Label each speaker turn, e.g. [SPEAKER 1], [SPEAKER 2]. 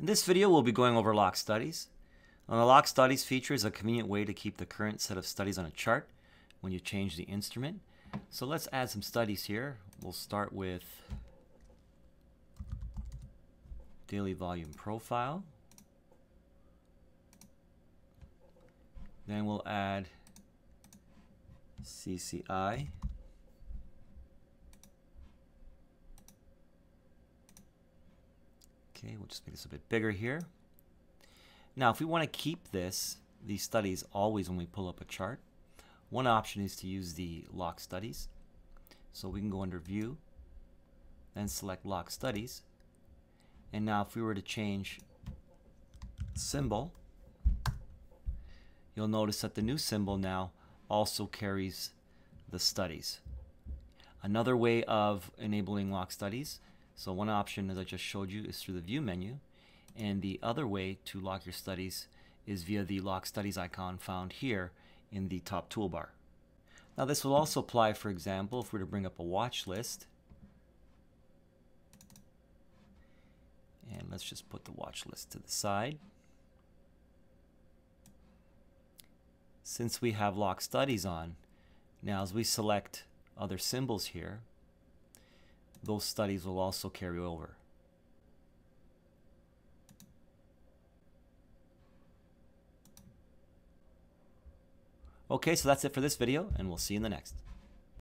[SPEAKER 1] In this video, we'll be going over lock studies. Now, the lock studies feature is a convenient way to keep the current set of studies on a chart when you change the instrument. So let's add some studies here. We'll start with daily volume profile. Then we'll add CCI. Okay, we'll just make this a bit bigger here. Now, if we want to keep this, these studies always when we pull up a chart, one option is to use the lock studies. So we can go under view, then select lock studies. And now if we were to change symbol, you'll notice that the new symbol now also carries the studies. Another way of enabling lock studies, so one option as I just showed you is through the view menu, and the other way to lock your studies is via the lock studies icon found here in the top toolbar. Now this will also apply, for example, if we were to bring up a watch list, and let's just put the watch list to the side. Since we have lock studies on, now as we select other symbols here, those studies will also carry over. Okay, so that's it for this video, and we'll see you in the next.